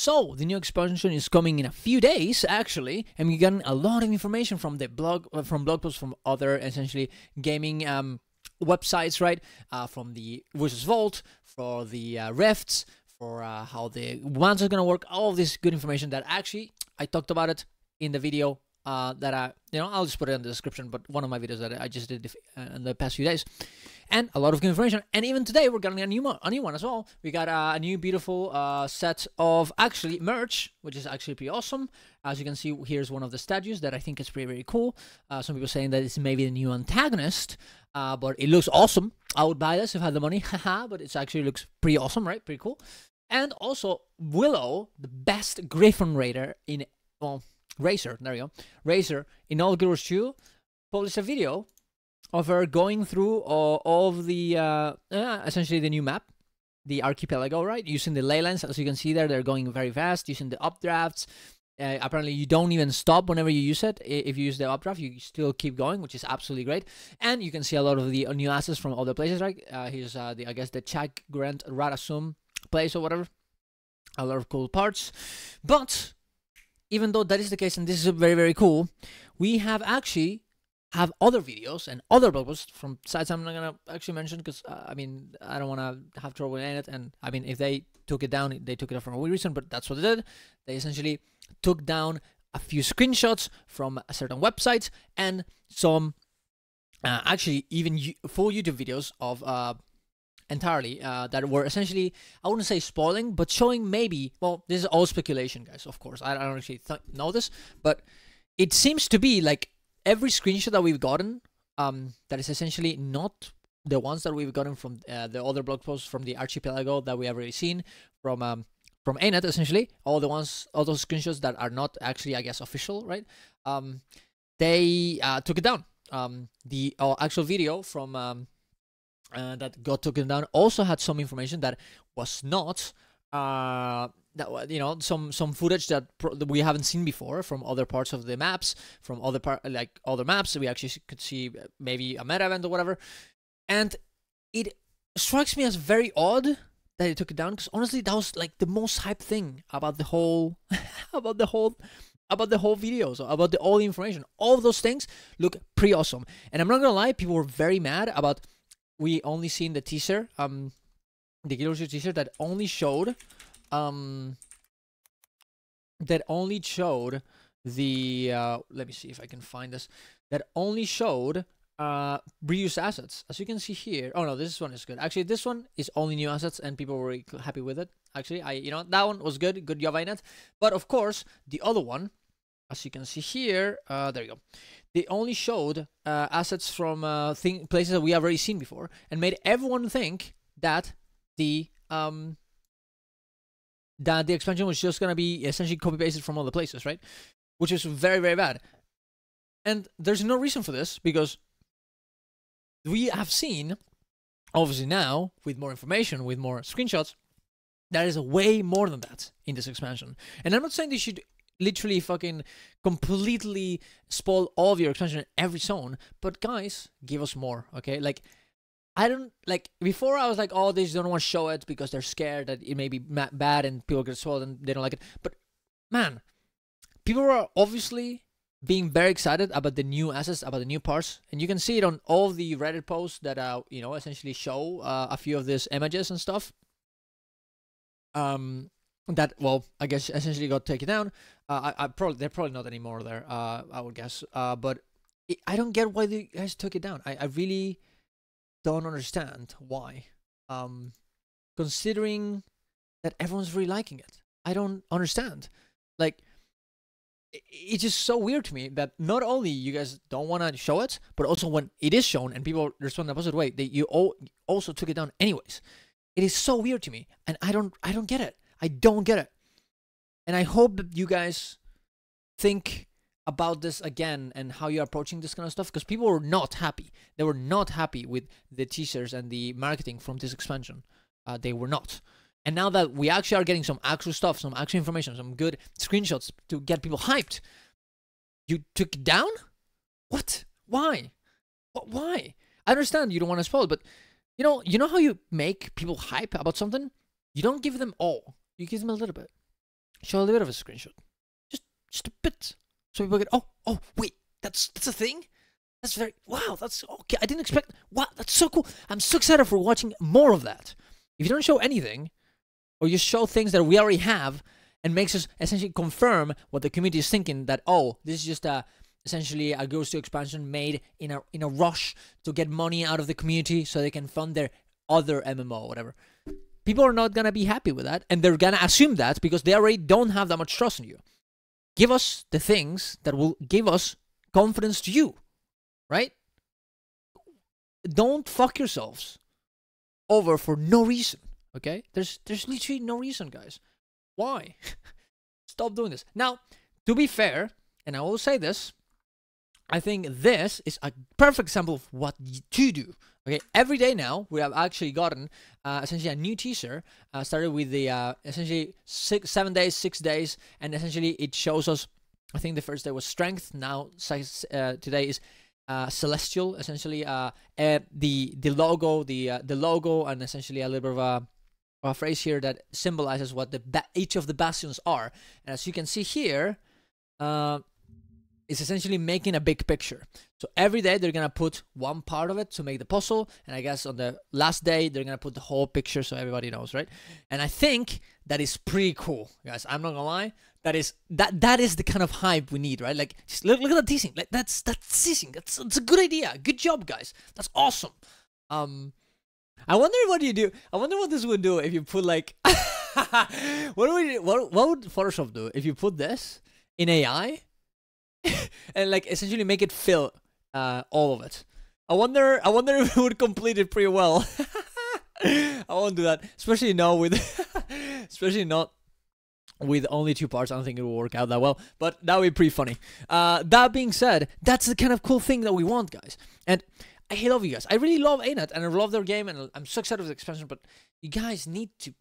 So the new expansion is coming in a few days, actually, and we got a lot of information from the blog, uh, from blog posts from other essentially gaming um, websites, right? Uh, from the Wizards Vault, for the uh, Rifts, for uh, how the ones are gonna work. All this good information that actually I talked about it in the video uh, that I, you know, I'll just put it in the description. But one of my videos that I just did uh, in the past few days, and a lot of good information. And even today, we're getting a new one, a new one as well. We got a new beautiful uh, set of actually merch, which is actually pretty awesome. As you can see, here's one of the statues that I think is pretty very cool. Uh, some people saying that it's maybe the new antagonist, uh, but it looks awesome. I would buy this if I had the money, haha. but it actually looks pretty awesome, right? Pretty cool. And also Willow, the best Griffon Raider in well Racer, there you go. Racer in all Girls 2 published a video of her going through all, all of the, uh, uh, essentially the new map, the archipelago, right? Using the ley lines, as you can see there, they're going very fast, using the updrafts. Uh, apparently, you don't even stop whenever you use it. If you use the updraft, you still keep going, which is absolutely great. And you can see a lot of the new assets from other places, right? Uh, here's, uh, the, I guess, the Chag Grant Radasum place or whatever. A lot of cool parts. But even though that is the case and this is very very cool we have actually have other videos and other blog posts from sites i'm not gonna actually mention because uh, i mean i don't want to have trouble in it and i mean if they took it down they took it down for a reason but that's what they did they essentially took down a few screenshots from a certain websites and some uh, actually even full youtube videos of uh, entirely uh, that were essentially I wouldn't say spoiling, but showing maybe. Well, this is all speculation, guys. Of course, I, I don't actually know this, but it seems to be like every screenshot that we've gotten, um, that is essentially not the ones that we've gotten from uh, the other blog posts from the archipelago that we have already seen from um from ANET essentially all the ones all those screenshots that are not actually I guess official right? Um they uh, took it down. Um the uh, actual video from um uh, that got taken down also had some information that was not uh, that you know some some footage that, that we haven't seen before from other parts of the maps from other part like other maps. We actually could see maybe a meta event or whatever. And it strikes me as very odd that it took it down because honestly that was like the most hype thing about the whole about the whole about the whole video so about the all the information. All those things look pretty awesome. And i'm not gonna lie people were very mad about we only seen the teaser, um, the Guild Wars teaser that only showed, um, that only showed the, uh, let me see if I can find this, that only showed, uh, reused assets. As you can see here, oh no, this one is good. Actually, this one is only new assets and people were happy with it. Actually, I, you know, that one was good, good job. But of course, the other one, as you can see here, uh, there you go they only showed uh, assets from uh, thing, places that we have already seen before and made everyone think that the um that the expansion was just gonna be essentially copy pasted from other places, right? Which is very very bad. And there's no reason for this because we have seen, obviously now with more information, with more screenshots, there is way more than that in this expansion. And I'm not saying they should literally fucking completely spoil all of your expansion in every zone. But guys, give us more, okay? Like, I don't like before. I was like, oh, they just don't want to show it because they're scared that it may be bad and people get spoiled and they don't like it. But man, people are obviously being very excited about the new assets, about the new parts, and you can see it on all the Reddit posts that uh you know essentially show uh, a few of these images and stuff. Um, that well i guess essentially got taken down uh, I, I probably they're probably not anymore there uh i would guess uh but it, i don't get why the guys took it down I, I really don't understand why. Um considering that everyone's really liking it. I don't understand. Like it's just so weird to me that not only you guys don't want to show it but also when it is shown and people respond the opposite way that you also took it down anyways. It is so weird to me and i don't i don't get it. I don't get it. And I hope that you guys think about this again and how you're approaching this kind of stuff because people were not happy. They were not happy with the teasers and the marketing from this expansion. Uh, they were not. And now that we actually are getting some actual stuff, some actual information, some good screenshots to get people hyped, you took it down? What? Why? Why? I understand you don't want to spoil, but you know, you know how you make people hype about something? You don't give them all. You give them a little bit. show a little bit of a screenshot, just just a bit, so people get oh oh wait that's that's a thing. That's very wow. That's okay. I didn't expect. Wow, that's so cool. I'm so excited for watching more of that. If you don't show anything, or you show things that we already have, and makes us essentially confirm what the community is thinking that oh, this is just a essentially a Ghost 2 expansion made in a in a rush to get money out of the community so they can fund their other MMO, whatever. People are not gonna be happy with that, and they're gonna assume that because they already don't have that much trust in you. Give us the things that will give us confidence to you, right? Don't fuck yourselves over for no reason. Okay? There's there's literally no reason, guys. Why? Stop doing this. Now, to be fair, and I will say this, I think this is a perfect example of what to do. Okay, every day now we have actually gotten uh, essentially a new teaser. Uh, started with the uh, essentially six, seven days, six days, and essentially it shows us. I think the first day was strength. Now uh, today is uh, celestial. Essentially, uh, the the logo, the the logo, and essentially a little bit of a a phrase here that symbolizes what the each of the bastions are. And as you can see here, it's essentially making a big picture. So every day they're gonna put one part of it to make the puzzle, and I guess on the last day they're gonna put the whole picture so everybody knows, right? And I think that is pretty cool, guys. I'm not gonna lie. That is that that is the kind of hype we need, right? Like just look, look at that teasing. Like that's that's teasing. That's that's a good idea. Good job, guys. That's awesome. Um I wonder what you do. I wonder what this would do if you put like what would what what would Photoshop do if you put this in AI and like essentially make it fill uh, all of it. I wonder I wonder if it would complete it pretty well. I won't do that, especially now with especially not with only two parts. I don't think it will work out that well, but that would be pretty funny. Uh, that being said, that's the kind of cool thing that we want, guys. And I love you guys. I really love ANET and I love their game and I'm so excited for the expansion, but you guys need to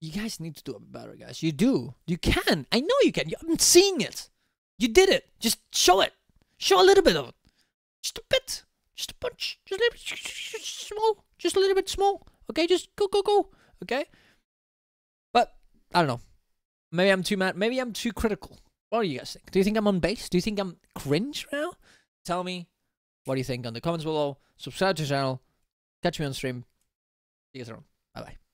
you guys need to do it better, guys. You do. You can. I know you can. I'm seeing it. You did it. Just show it. Show a little bit of it. Just a bit. Just a bunch. Just a little bit just small. Just a little bit small. Okay, just go, go, go. Okay? But I don't know. Maybe I'm too mad. Maybe I'm too critical. What do you guys think? Do you think I'm on base? Do you think I'm cringe now? Tell me what do you think on the comments below. Subscribe to the channel. Catch me on stream. See you guys around. Bye bye.